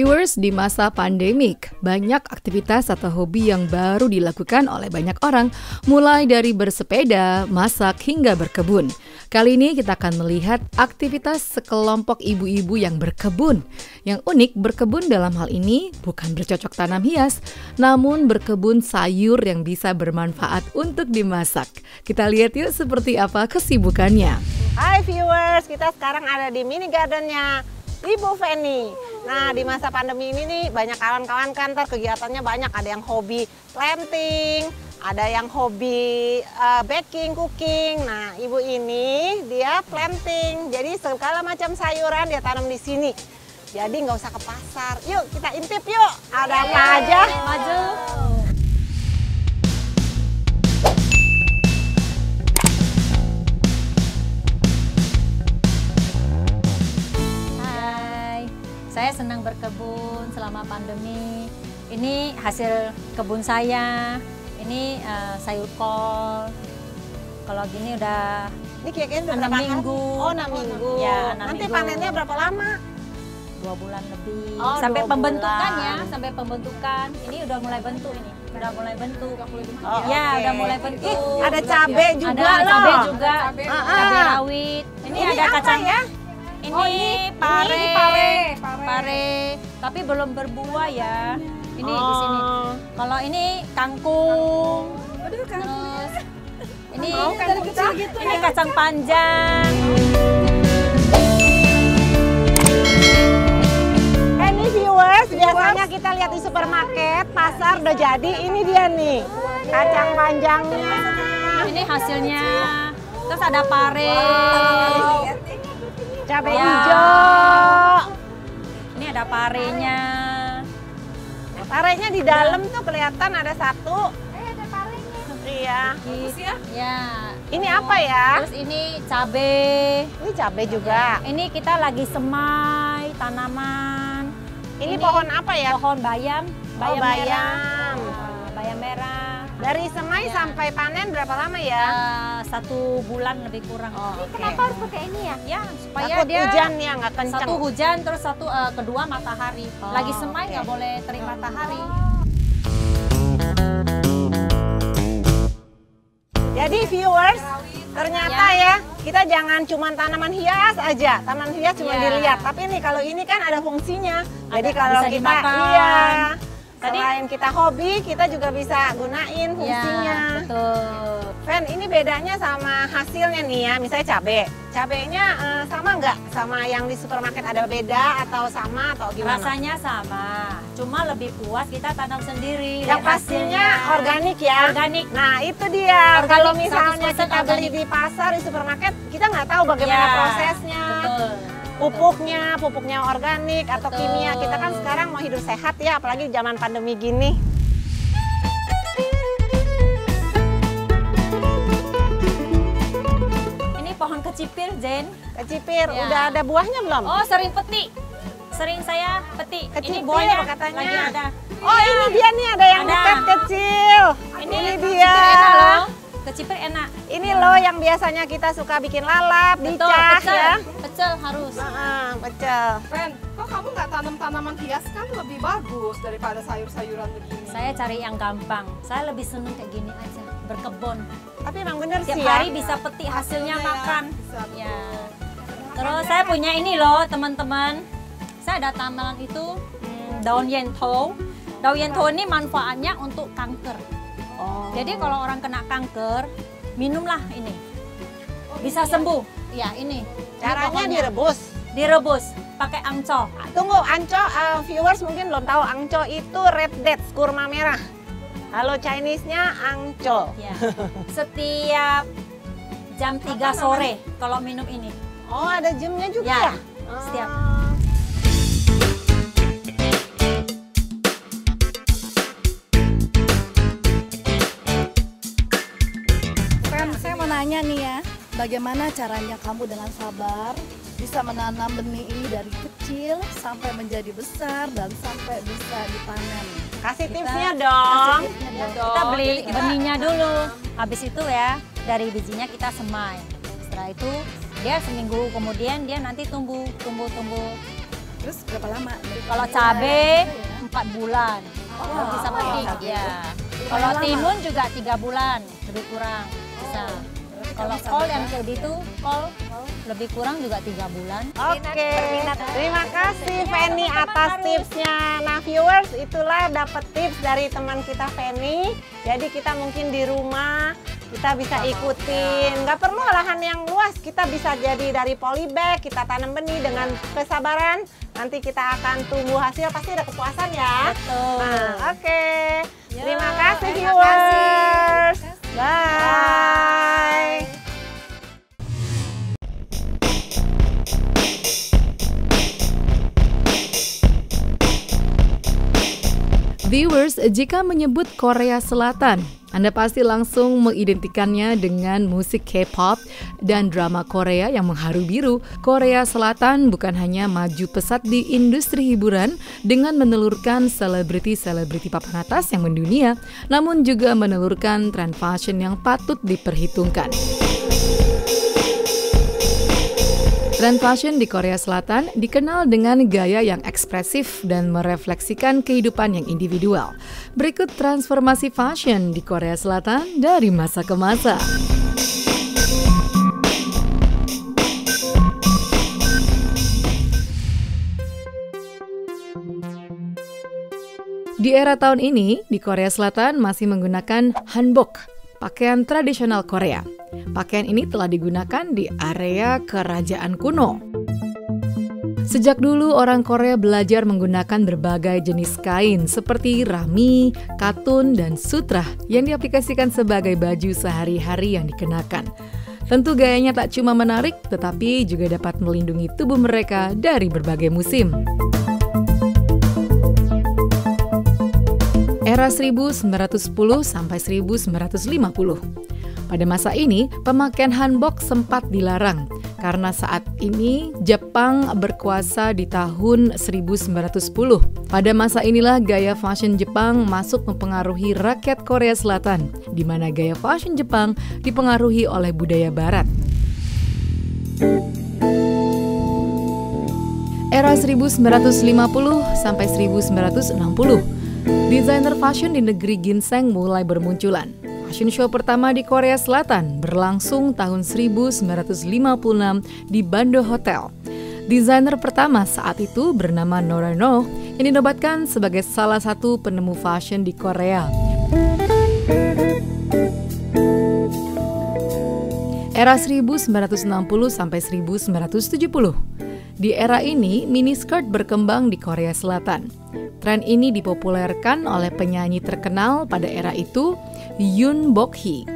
Viewers, di masa pandemik, banyak aktivitas atau hobi yang baru dilakukan oleh banyak orang, mulai dari bersepeda, masak, hingga berkebun. Kali ini kita akan melihat aktivitas sekelompok ibu-ibu yang berkebun. Yang unik, berkebun dalam hal ini bukan bercocok tanam hias, namun berkebun sayur yang bisa bermanfaat untuk dimasak. Kita lihat yuk seperti apa kesibukannya. Hai viewers, kita sekarang ada di mini gardennya Ibu Feni. Nah di masa pandemi ini nih banyak kawan-kawan kantor kegiatannya banyak. Ada yang hobi planting, ada yang hobi uh, baking, cooking. Nah ibu ini dia planting. Jadi segala macam sayuran dia tanam di sini. Jadi nggak usah ke pasar. Yuk kita intip yuk. Ada apa aja? Maju. Saya senang berkebun selama pandemi. Ini hasil kebun saya. Ini eh, sayur kol. Kalau gini udah Ini kira-kira udah berapa hari? minggu. Oh enam minggu. Ya, enam Nanti minggu. panennya berapa lama? dua bulan lebih. Oh, sampai pembentukan bulan. ya, sampai pembentukan. Ini udah mulai bentuk ini. Udah mulai bentuk. Oh, ya, oke. udah mulai bentuk. Ih, ada cabe juga ada loh. cabai juga, Ah, ah. cabai rawit. Ini, Ini ada apa kacang ya? Ini, Oh, ini- pare, ini pare. pare, Tapi belum berbuah ya. Ini di sini. Oh. Kalau ini kangkung. Terus ini Oh, kangkung kecil gitu ini kacang panjang. Eh nih viewers, biasanya kita lihat di supermarket, pasar udah jadi, ini dia nih. Kacang panjangnya. Ini hasilnya. Terus ada pare. Cabai Ya. hijau. Ini ada parenya. Parenya di dalam tuh kelihatan ada satu. Iya. Ya. Ini apa ya? Terus ini cabe. Ini cabai juga. Ini kita lagi semai tanaman. Ini pohon apa ya? Pohon bayam. Oh, Bayam, bayam. merah. Ah, bayam merah. Dari semai Ya. sampai panen berapa lama ya? Ah, satu bulan lebih kurang. Oh, oke. Kenapa harus pakai ini ya? Ya, supaya Takut dia hujan ya nggak kenceng. satu hujan terus satu eh, kedua matahari. Oh, Lagi semai nggak boleh terik matahari. Jadi viewers, ternyata Ya. ya kita jangan cuma tanaman hias aja, tanaman hias cuma Ya. dilihat. Tapi nih kalau ini kan ada fungsinya. Jadi Ada, kalau bisa kita dimakan. iya, Tadi- selain kita hobi, kita juga bisa gunain fungsinya. Ya, betul. Fen, ini bedanya sama hasilnya nih ya, misalnya cabe. Cabenya eh, sama nggak sama yang di supermarket ada beda atau sama atau gimana? Rasanya sama, cuma lebih puas kita tanam sendiri. Yang pastinya hasilnya. organik ya. Organik. Nah itu dia. Organik, Kalau misalnya 100% kita beli organik. di pasar di supermarket, kita nggak tahu bagaimana Ya, prosesnya. Betul. Pupuknya, pupuknya organik atau Betul. kimia. Kita kan sekarang mau hidup sehat ya, apalagi zaman pandemi gini. Ini pohon kecipir, Jen. Kecipir, Ya. udah ada buahnya belum? Oh, sering peti. Sering saya peti. Kecipir ini buahnya katanya. lagi ada. Oh ini dia nih ada yang Ada. dekat kecil. Ini, dia. Kecipir enak loh. Kecipir enak. Ini loh yang biasanya kita suka bikin lalap, Betul, dicah pecel. ya. Pecel harus. Heeh, pecel. Ren, kok kamu nggak tanam tanaman hias kan lebih bagus daripada sayur-sayuran begini? Saya cari yang gampang. Saya lebih seneng kayak gini aja, berkebun. Tapi emang bener Tiap sih ya. hari bisa peti hasilnya ya, makan. bisa. Ya. Terus saya punya ini loh, teman-teman. Saya ada tanaman itu hmm, daun yento. Daun yento ini manfaatnya untuk kanker. Oh. Jadi kalau orang kena kanker, minumlah ini. Bisa sembuh. Ya, ini. Ini Caranya pokoknya. direbus. Direbus pakai angco. Tunggu, Anco, uh, viewers mungkin belum tahu Angco itu red dates, kurma merah. Halo Chinese-nya Angco. Ya. Setiap jam 3 sore kalau minum ini. Oh, ada jamnya juga Ya, ya? setiap. Ren, saya mau nanya nih ya, bagaimana caranya kamu dengan sabar bisa menanam benih ini dari kecil sampai menjadi besar dan sampai bisa dipanen? Kasih Kita- tipsnya dong. Kasih tipsnya dong. Kita beli benihnya dulu. Habis itu ya, dari bijinya kita semai. Setelah itu dia seminggu kemudian dia nanti tumbuh, tumbuh, tumbuh. Terus berapa lama? Kalau cabe empat bulan, kalau bisa petik ya. Kalau timun juga tiga bulan, lebih kurang bisa. Kalau kol yang kayak gitu, kol lebih kurang juga tiga bulan. Oke, terima kasih Feni atas tipsnya. Nah viewers, itulah dapat tips dari teman kita Feni. Jadi kita mungkin di rumah kita bisa ikutin. Nggak perlu lahan yang luas, kita bisa jadi dari polybag, kita tanam benih dengan kesabaran. Nanti kita akan tumbuh hasil, pasti ada kepuasan ya. Betul. Nah, oke. Terima kasih terima viewers. Viewers, jika menyebut Korea Selatan, Anda pasti langsung mengidentikannya dengan musik K-pop dan drama Korea yang mengharu biru. Korea Selatan bukan hanya maju pesat di industri hiburan dengan menelurkan selebriti-selebriti papan atas yang mendunia, namun juga menelurkan tren fashion yang patut diperhitungkan. Tren fashion di Korea Selatan dikenal dengan gaya yang ekspresif dan merefleksikan kehidupan yang individual. Berikut transformasi fashion di Korea Selatan dari masa ke masa. Di era tahun ini, di Korea Selatan masih menggunakan hanbok, pakaian tradisional Korea. Pakaian ini telah digunakan di area kerajaan kuno. Sejak dulu orang Korea belajar menggunakan berbagai jenis kain seperti rami, katun, dan sutra yang diaplikasikan sebagai baju sehari-hari yang dikenakan. Tentu gayanya tak cuma menarik, tetapi juga dapat melindungi tubuh mereka dari berbagai musim. Era 1910 sampai 1950. Pada masa ini, pemakaian hanbok sempat dilarang karena saat ini Jepang berkuasa di tahun 1910. Pada masa inilah gaya fashion Jepang masuk mempengaruhi rakyat Korea Selatan, di mana gaya fashion Jepang dipengaruhi oleh budaya barat. Era 1950 sampai 1960, desainer fashion di negeri ginseng mulai bermunculan. Fashion show pertama di Korea Selatan berlangsung tahun 1956 di Bando Hotel. Desainer pertama saat itu bernama Nora No yang dinobatkan sebagai salah satu penemu fashion di Korea. Era 1960 sampai 1970. Di era ini, miniskirt berkembang di Korea Selatan. Tren ini dipopulerkan oleh penyanyi terkenal pada era itu, Yoon Bok Hee.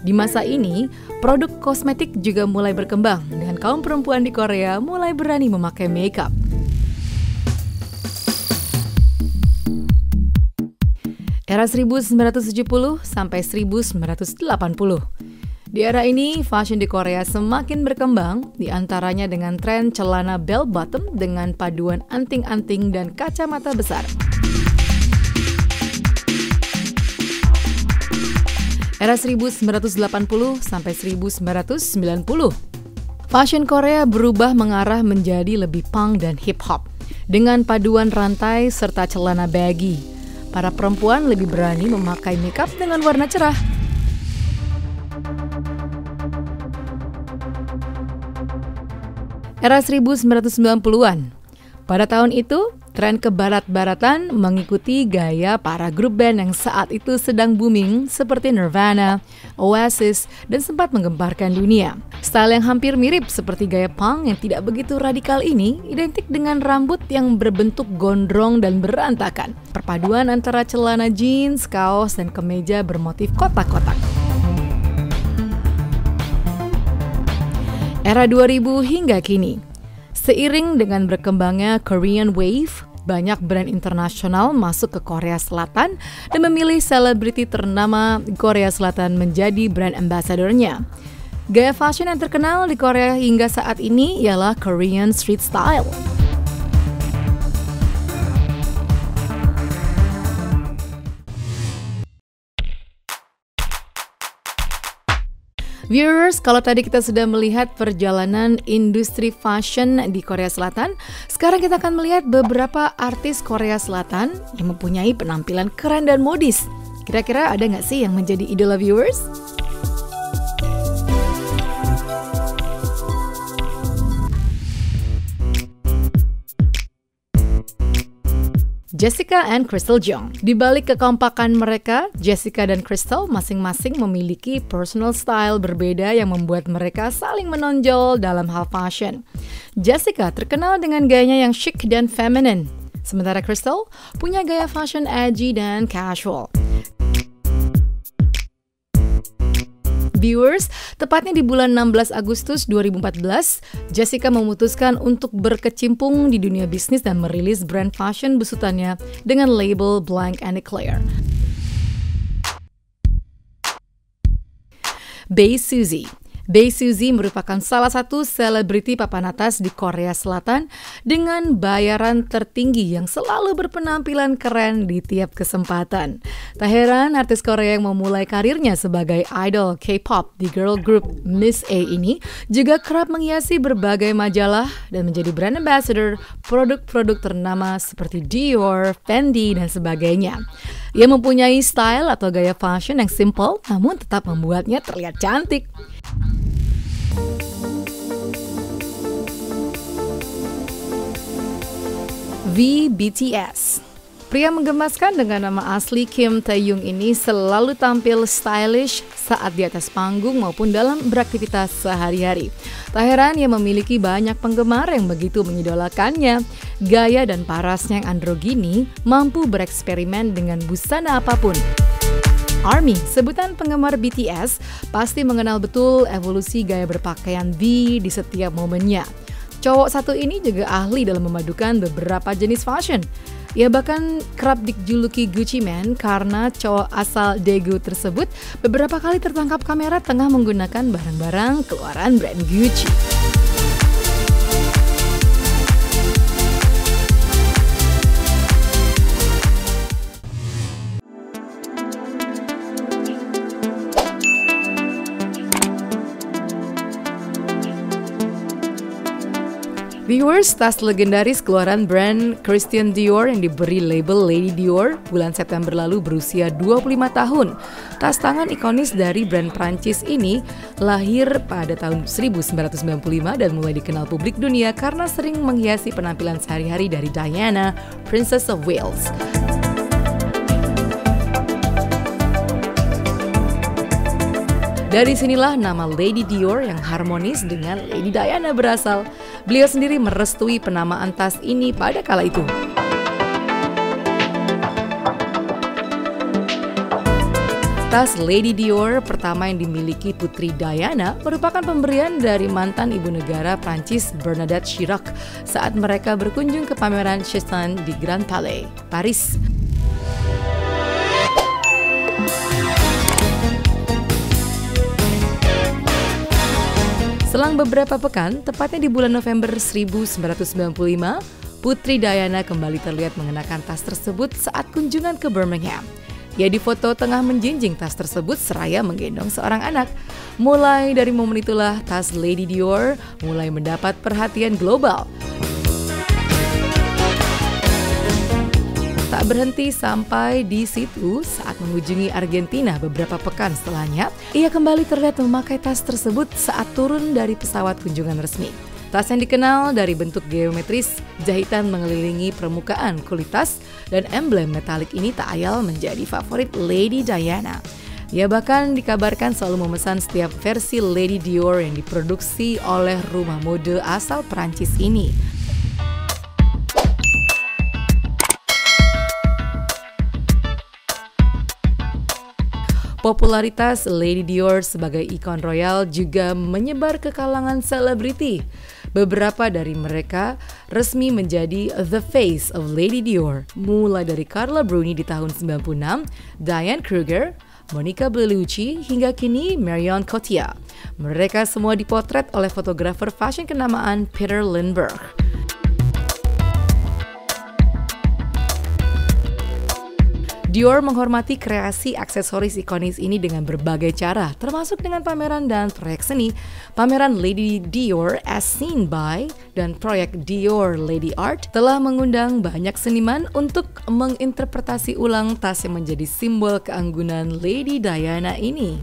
Di masa ini, produk kosmetik juga mulai berkembang dan kaum perempuan di Korea mulai berani memakai makeup. Era 1970 sampai 1980. Di era ini, fashion di Korea semakin berkembang, di antaranya dengan tren celana bell bottom dengan paduan anting-anting dan kacamata besar. Era 1980 sampai 1990. Fashion Korea berubah mengarah menjadi lebih punk dan hip hop dengan paduan rantai serta celana baggy. Para perempuan lebih berani memakai makeup dengan warna cerah. Era 1990-an. Pada tahun itu, tren kebarat-baratan mengikuti gaya para grup band yang saat itu sedang booming seperti Nirvana, Oasis, dan sempat menggemparkan dunia. Style yang hampir mirip seperti gaya punk yang tidak begitu radikal ini identik dengan rambut yang berbentuk gondrong dan berantakan. Perpaduan antara celana jeans, kaos, dan kemeja bermotif kotak-kotak. Era 2000 hingga kini. Seiring dengan berkembangnya Korean Wave, banyak brand internasional masuk ke Korea Selatan dan memilih selebriti ternama Korea Selatan menjadi brand ambassador-nya. Gaya fashion yang terkenal di Korea hingga saat ini ialah Korean street style. Viewers, kalau tadi kita sudah melihat perjalanan industri fashion di Korea Selatan, sekarang kita akan melihat beberapa artis Korea Selatan yang mempunyai penampilan keren dan modis. Kira-kira ada nggak sih yang menjadi idola viewers? Jessica and Crystal Jung. Di balik kekompakan mereka, Jessica dan Crystal masing-masing memiliki personal style berbeda yang membuat mereka saling menonjol dalam hal fashion. Jessica terkenal dengan gayanya yang chic dan feminine, sementara Crystal punya gaya fashion edgy dan casual. Viewers, tepatnya di bulan 16 Agustus 2014, Jessica memutuskan untuk berkecimpung di dunia bisnis dan merilis brand fashion besutannya dengan label Blank and Eclair. Bae Suzy Bae Suzy merupakan salah satu selebriti papan atas di Korea Selatan dengan bayaran tertinggi yang selalu berpenampilan keren di tiap kesempatan. Tak heran artis Korea yang memulai karirnya sebagai idol K-pop di girl group Miss A ini juga kerap menghiasi berbagai majalah dan menjadi brand ambassador produk-produk ternama seperti Dior, Fendi, dan sebagainya. Ia mempunyai style atau gaya fashion yang simple namun tetap membuatnya terlihat cantik. VBTS Pria menggemaskan dengan nama asli Kim Taeyong ini selalu tampil stylish saat di atas panggung maupun dalam beraktivitas sehari-hari. Tak heran ia memiliki banyak penggemar yang begitu mengidolakannya. Gaya dan parasnya yang androgini mampu bereksperimen dengan busana apa pun. ARMY, sebutan penggemar BTS, pasti mengenal betul evolusi gaya berpakaian V di setiap momennya. Cowok satu ini juga ahli dalam memadukan beberapa jenis fashion. Ia bahkan kerap dijuluki Gucci Man karena cowok asal Daegu tersebut beberapa kali tertangkap kamera tengah menggunakan barang-barang keluaran brand Gucci. Viewers, tas legendaris keluaran brand Christian Dior yang diberi label Lady Dior bulan September lalu berusia 25 tahun. Tas tangan ikonis dari brand Prancis ini lahir pada tahun 1995 dan mulai dikenal publik dunia karena sering menghiasi penampilan sehari-hari dari Diana, Princess of Wales. Dari sinilah nama Lady Dior yang harmonis dengan Lady Diana berasal. Beliau sendiri merestui penamaan tas ini pada kala itu. Tas Lady Dior pertama yang dimiliki Putri Diana merupakan pemberian dari mantan ibu negara Prancis Bernadette Chirac saat mereka berkunjung ke pameran Chesson di Grand Palais, Paris. Selang beberapa pekan, tepatnya di bulan November 1995, Putri Diana kembali terlihat mengenakan tas tersebut saat kunjungan ke Birmingham. Ia difoto tengah menjinjing tas tersebut seraya menggendong seorang anak. Mulai dari momen itulah tas Lady Dior mulai mendapat perhatian global. Berhenti sampai di situ saat mengunjungi Argentina beberapa pekan setelahnya, ia kembali terlihat memakai tas tersebut saat turun dari pesawat kunjungan resmi. Tas yang dikenal dari bentuk geometris, jahitan mengelilingi permukaan kulit tas, dan emblem metalik ini tak ayal menjadi favorit Lady Diana. Ia bahkan dikabarkan selalu memesan setiap versi Lady Dior yang diproduksi oleh rumah mode asal Perancis ini. Popularitas Lady Dior sebagai ikon royal juga menyebar ke kalangan selebriti. Beberapa dari mereka resmi menjadi the face of Lady Dior, mulai dari Carla Bruni di tahun 96, Diane Kruger, Monica Bellucci, hingga kini Marion Cotillard. Mereka semua dipotret oleh fotografer fashion kenamaan Peter Lindbergh. Dior menghormati kreasi aksesoris ikonis ini dengan berbagai cara, termasuk dengan pameran dan proyek seni, pameran Lady Dior as seen by, dan proyek Dior Lady Art telah mengundang banyak seniman untuk menginterpretasi ulang tas yang menjadi simbol keanggunan Lady Diana ini.